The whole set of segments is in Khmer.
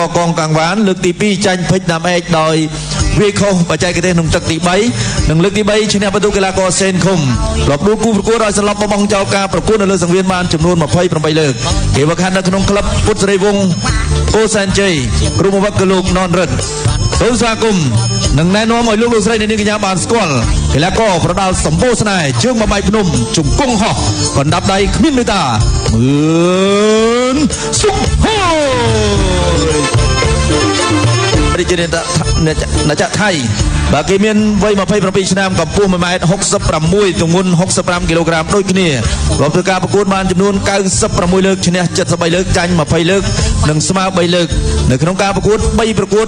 កងកាំងវ៉ានលើកទី2ចាញ់ពេជ្រណាមឯកដោយវាខុសបច្ចេកទេសក្នុងទឹកទី3និងលើកទី3ឈ្នះបន្ទូកីឡាករសេនឃុំរកដួលគូប្រកួតដោយសន្លប់បបងចោលការប្រកួតនៅលើសង្វៀនបានចំនួន28លើកគេវឹកហាត់នៅក្នុងក្លឹបពុទ្ធសេរីវង្សអូសែនជ័យគ្រូបង្វឹកគឺលោកណនរិទ្ធសូមស្វាគមន៍និងណែនាំឲ្យលោកលោកស្រីអ្នកនាងកញ្ញាបានស្គាល់កីឡាករប្រដាល់សម្បូរស្នេហ៍ជើងមួយបែកភ្នំជង្គង់ហោះកណ្ដាប់ដៃគ្មានមេត្តាមឿនសុខោ រាជរដ្ឋណាចក្រថៃ បាទគេមានវ័យ27ឆ្នាំកម្ពស់1ម៉ែត្រ66ទម្ងន់65គីឡូក្រាមដូចគ្នារួមធ្វើការប្រកួតបានចំនួន96លើកឈ្នះ73លើកចាញ់20លើកនិងស្មើ3លើកនៅក្នុងការប្រកួត3ប្រកួត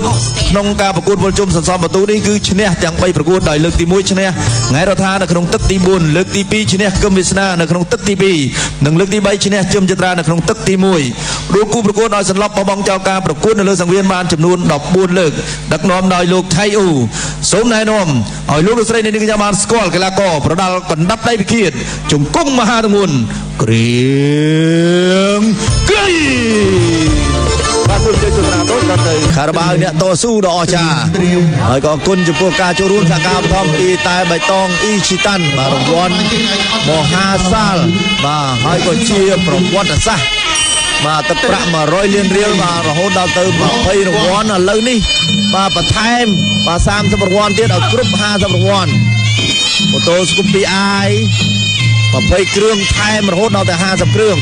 ក្នុងការប្រកួតវល់ជុំសន្សំបន្ទូនេះគឺឈ្នះទាំង3ប្រកួតដោយលើកទី1ឈ្នះថ្ងៃរដ្ឋានៅក្នុងទឹកទី4លើកទី2ឈ្នះគឹមវាសនានៅក្នុងទឹកទី2និងលើកទី3ឈ្នះជឹមចត្រានៅក្នុងទឹកទី1រួមគូប្រកួតដោយសន្លប់បបងចោលការប្រកួតនៅលើសង្វៀនបានចំនួន14លើកដឹកនាំដោយលោកថៃអ៊ូសូមណែនាំឲ្យលោកលោកស្រីនាងកញ្ញាបានស្គាល់កីឡាករប្រដាល់កណ្ដាប់ដៃវិគៀតជង្គង់មហាទម្ងន់គ្រៀងគីបាទសូមជម្រាបជូនដល់ទៅខារបាវអ្នកតស៊ូដ៏អស្ចារ្យហើយក៏អរគុណចំពោះការចូលរួមសហការបឋមពីតែបៃតងអ៊ីជីតាន់បាទរង្វាន់មហាសាលបាទហើយក៏ជាប្រវត្តិសាស្ត្របាទទឹកប្រាក់100លានរៀលបាទរហូតដល់ទៅ20រង្វាន់ឥឡូវនេះ បាទបន្ថែមបាទ30រង្វាន់ទៀតឲ្យគ្រប់50រង្វាន់ម៉ូតូស្គូពីអាយ20គ្រឿងថែមរហូតដល់ទៅ50គ្រឿង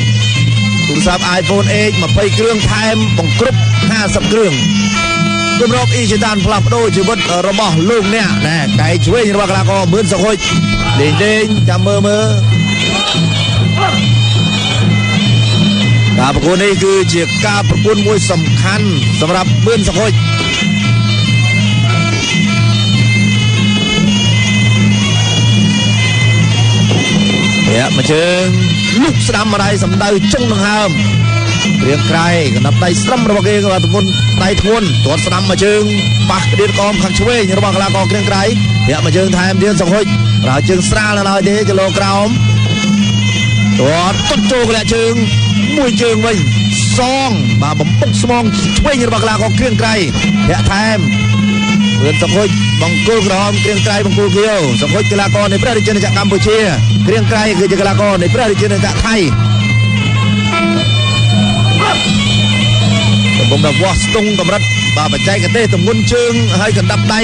ទូរស័ព្ទ iPhone 8 20គ្រឿងថែមបង្គ្រប់50គ្រឿងគម្របអ៊ីជីតានផ្លាស់ប្ដូរជីវិតរបស់លោកអ្នកណែកែឆ្វេងរបស់កីឡាករមឿនសុខុចលេងលេងចាំមើលមើលការប្រកួតនេះគឺជាការប្រកួតមួយសំខាន់សម្រាប់មឿនសុខុច យ៉ាមកជើងលុកស្ដាំម្ដាយសម្ដៅចុងដង្ហើមព្រៀងក្រៃកណ្ដាប់ដៃស្រឹមរបស់គេក៏ទម្ងន់ដៃធ្ងន់ទាត់ស្ដាំមកជើងប៉ះក្តៀតកមខាងឆ្វេងរបស់កីឡាករគ្រៀងក្រៃញាក់មកជើងថែមទៀតសុខុចប្រើជើងស្រាលនៅឡើយទេគីឡូក្រោមទាត់ទុតចូលកលាជើងមួយជើងវិញសងបាទបំពុកស្មងឆ្វេងរបស់កីឡាករគ្រៀងក្រៃញាក់ថែមមឿនសុខុចបង្គោលក្រហមគ្រៀងក្រៃបង្គោលគៀវសុខុចកីឡាករនៃព្រះរាជាណាចក្រកម្ពុជាគ្រៀងក្រៃគឺជាកីឡាករនៃព្រះរាជាណាចក្រថៃកំពុងតែវាស់ស្ទង់កម្រិតបាទបច្ចេកទេសទម្ងន់ជើងហើយកណ្ដាប់ដៃ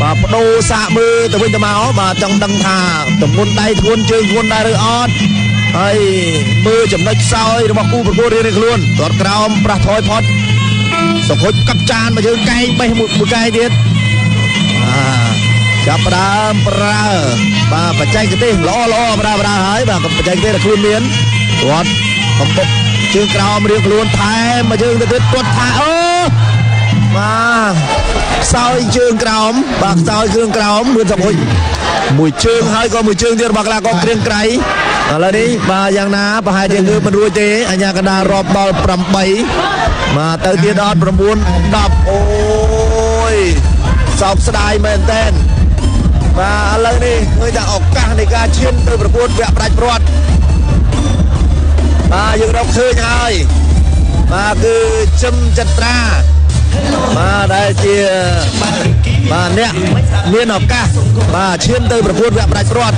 បាទបដូរសាកមើលទៅវិញទៅមកបាទចង់ដឹងថាទម្ងន់ដៃធ្ងន់ជើងធ្ងន់ដែរឬអត់ហើយមើលចំណុចខ្សោយរបស់គូប្រកួតរៀងៗខ្លួនទាត់ក្រោមប្រះថយផុតសុខុចកាប់ចានមកយើងកែងបេះមួយកែងទៀត ចាប់ផ្ដើមប្រើបាទបច្ចេកទេសល្អល្អប្រើប្រើហើយបាទបច្ចេកទេសដែលខ្លួនមានគាត់កំពុងជើងក្រោមរៀងខ្លួនថែមមកយើងទៅទៀតគាត់ថាអូបាទខ្សោយជើងក្រោមបាទខ្សោយគ្រឿងក្រោមមួយសុខុចមួយជើងហើយក៏មួយជើងទៀតរបស់កីឡាករគ្រៀងក្រៃឥឡូវនេះបាទយ៉ាងណាប្រហែលជាងើបមិនរួចទេអញ្ញាកណ្ដាលរាប់ដល់8បាទទៅទៀតដល់9 10អូយសោកស្ដាយមែនតើ បាទឥឡូវនេះឃើញថាឱកាសនៃការឈានទៅប្រកួតវគ្គផ្ដាច់ព្រាត់បាទយើងរកឃើញហើយបាទគឺជឹមចត្រាបាទដែលជា បាទអ្នកមានឱកាសបាទឈានទៅប្រកួតវគ្គផ្ដាច់ព្រាត់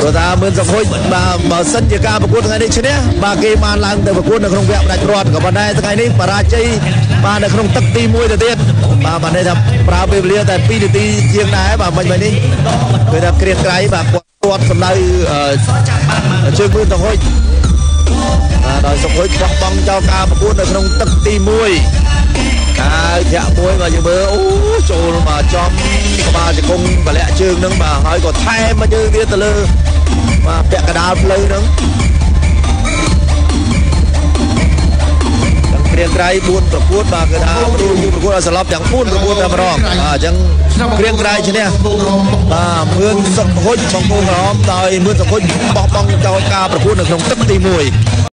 ព្រោះថាមឿនសុខុចបាទបើសិនជាការប្រកួតថ្ងៃនេះឈ្នះបាទគេបានឡើងទៅប្រកួតនៅក្នុងវគ្គផ្ដាច់ព្រាត់ក៏ប៉ុន្តែថ្ងៃនេះបរាជ័យបាទនៅក្នុងទឹកទី1ទៅទៀតបាទបានន័យថាប្រើពេលវេលាតែ2នាទីជាងដែរបាទមិនមិននេះគឺថាក្រៀងក្រៃបាទគាត់គាត់សម្ដៅជើងមឿនសុខុចបាទដោយសុខុចបោះបង់ចោលការប្រកួតនៅក្នុងទឹកទី1 ហើយធាក់មួយបាទយើងមើលអូចូលមកចំក្បាលជង្គង់បលាក់ជើងនឹងបាទហើយក៏ថែមមកយើងទៀតទៅលើបាទពាក់កដាលផ្លូវនឹងព្រៀងក្រៃ4ប្រកួតបាទគឺថាគ្រូយូប្រកួតឲ្យសន្លប់ទាំង4ប្រកួតតែម្ដងបាទអញ្ចឹងព្រៀងក្រៃឈ្នះបាទមឿនសុខហុចបង្គោលក្រហមដោយមឿនសុខហុចបោះបង់ចោលការប្រកួតនៅក្នុងទឹកទី1